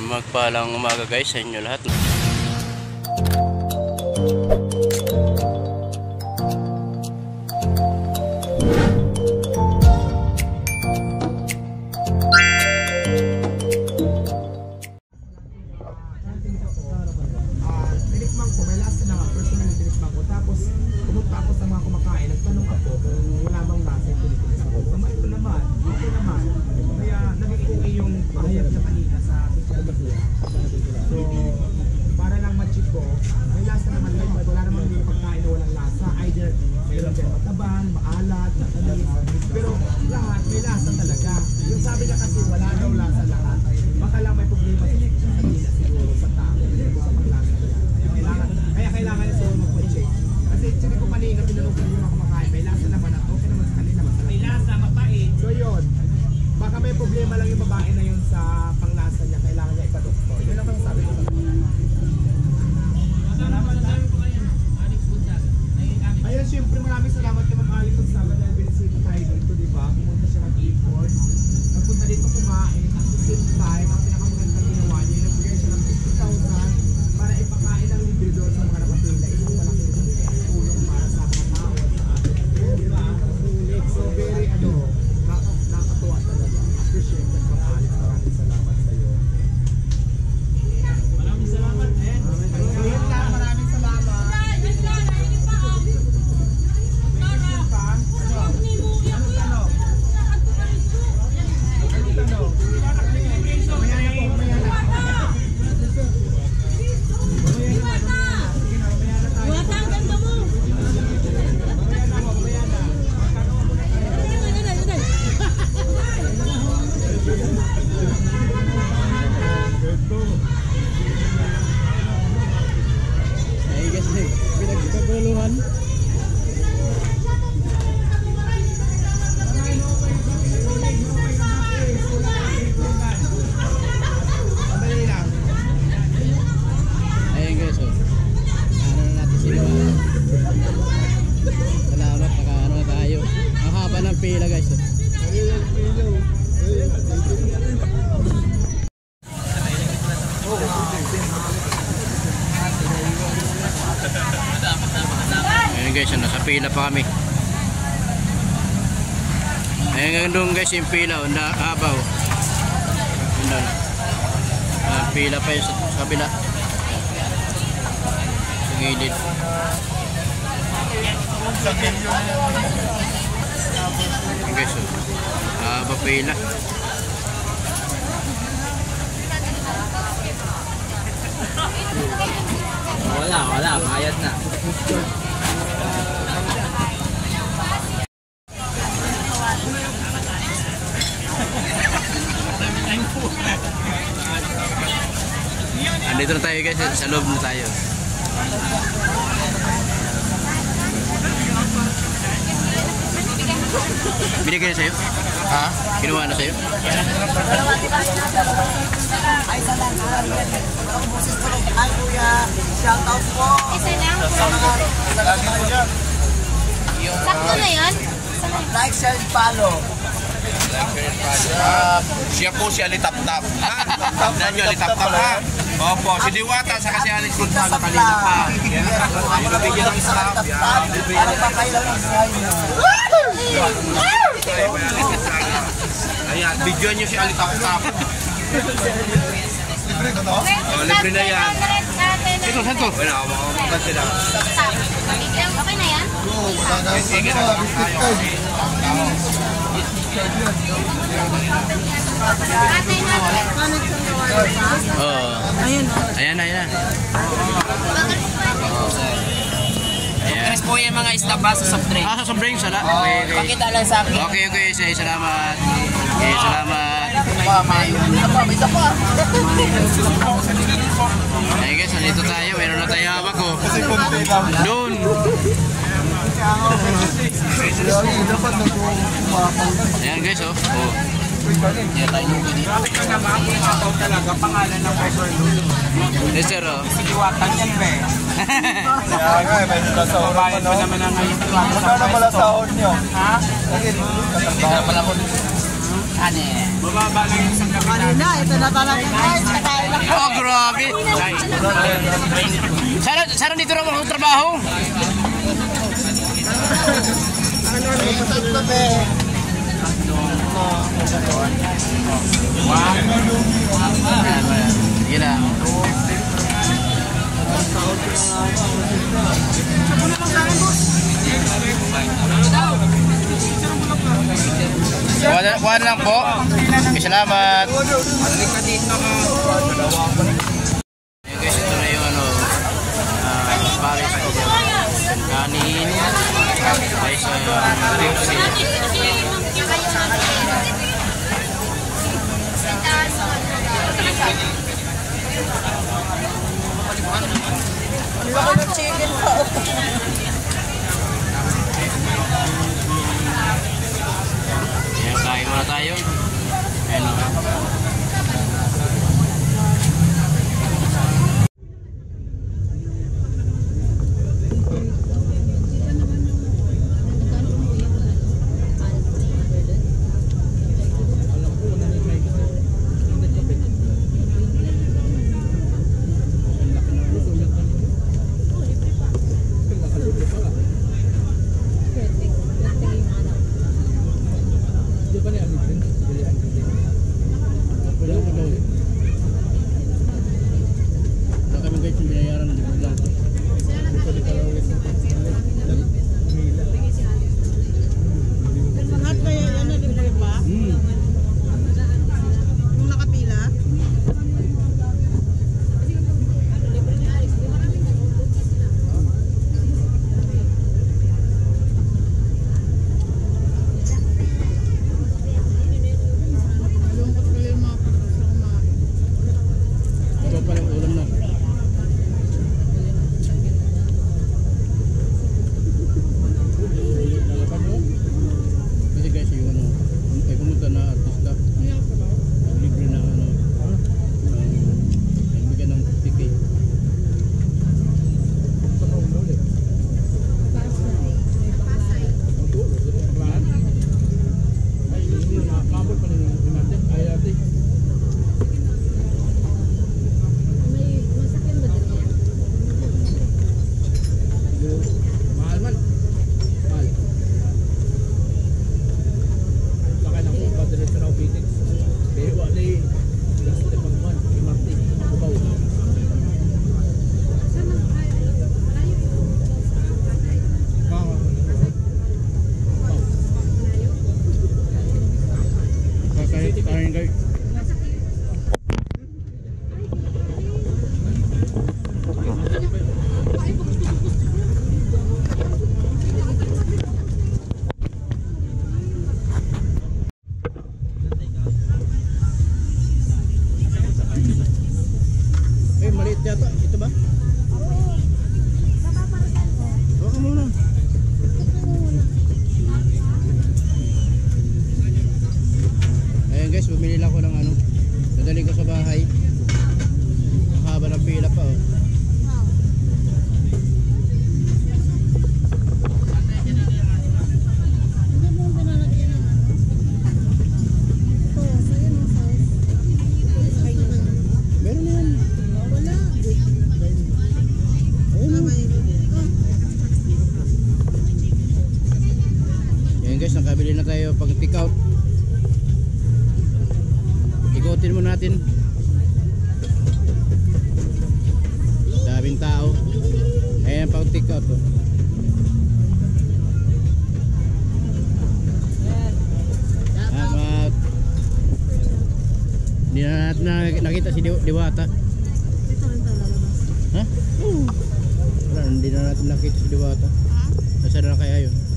Magpalang umaga guys sa inyo lahat. Ah. Tapos, pumunta ako sa mga kumakain, nagtanong ako kung wala bang lasa yung tinikinis ako. Kung ito naman, ito naman. Kaya naging okay yung bahayag na kanina sa social media. So, para lang ma-check ko, may lasa naman like, wala naman yung pagkain na walang lasa. Either mayroon dyan matabang, maalat, matamis. Pero lahat may lasa talaga. Yung sabi niya kasi wala daw lasa lahat. Baka lang may problema sa kanina siguro sa tao. Sa panglasa niya. Kaya kailangan, kaya kailangan niya siguro mag-check. Kasi check ko kanina, tinanong ko yung mga kumakain, may lasa naman at okay naman sa kanila. Masarap. May lasa, mapait. So yun, baka may problema lang yung babae na yun sa panglasa niya. Kailangan niya ipadoktor. Yun ang sabi ko sa kanila. Ayun, siyempre maraming salamat kay Ma'am Alice kung Ayun guys, nasa pila pa kami. Nga doon guys yung pila, na abaw. Doon. Ah, pila pa yun sa, sa kabila. Sa gilid. Ayun guys, oh. Haba pila. Wala, wala. Bayad na. Andito na tayo guys, sa loob na tayo. Binigay na sa'yo? Ha? Kinuha na sa'yo? Ay, kuya, shoutout po. Isa lang. Sakto na yan? Like, share, and follow. Siya po si Ali Taptap. Tandaan nyo, Ali Taptap ha? Opo, si Diwata sa kasi Ali Sultano kanina pa. Ako na bigyan ng isang taptap. Para pa kayo lang. Ayan, bigyan nyo si Ali Taptap. Oh, libre na yan. Ito, saan to? Wala, makakamagad sila. Okay na yan? Sige na lang tayo. Ate na. Oo. Ayan na, ayan na. Ayan. Po yung mga istaba sa soft drink. Ah, sa sobrang sala. Okay, okay. Pakita lang sa akin. Okay, okay. Say, salamat. Okay, salamat. Isa pa, isa pa. Ayun guys, nandito tayo. Meron na tayo hawak ko. Doon. Ayan guys, oh. oh. Yeah, tayo nyo ganito. Bakit ka naman ang umapaw talaga pangalan ng Pepper Lulu? Yes, sir, oh. Siliwatan yan, be. Kaya nga, may sila sa oras. Babayad mo naman ang ngayon. Magkano pala sa oras nyo? Ha? Hindi na pala ko. Ano Bababa lang yung isang kapitan. Ano na, ito na talaga guys. Oh, grabe. Sana, sana dito naman ang trabaho ano, ano, ano, ano, ako ng chicken kain muna tayo. Ayan, okay. pick out ikutin muna natin daming tao ayan pang pick out oh. Hindi na nakita si Diwata. Dito rin tayo lalabas. Ha? Oo. Wala, hindi na natin nakita si Diwata. Nasaan na kaya yun?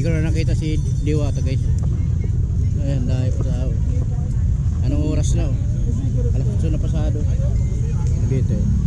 Hindi nakita si Diwata guys. Ayan, dahil pa sa Anong oras na oh? Alas 8 na pasado. Dito eh.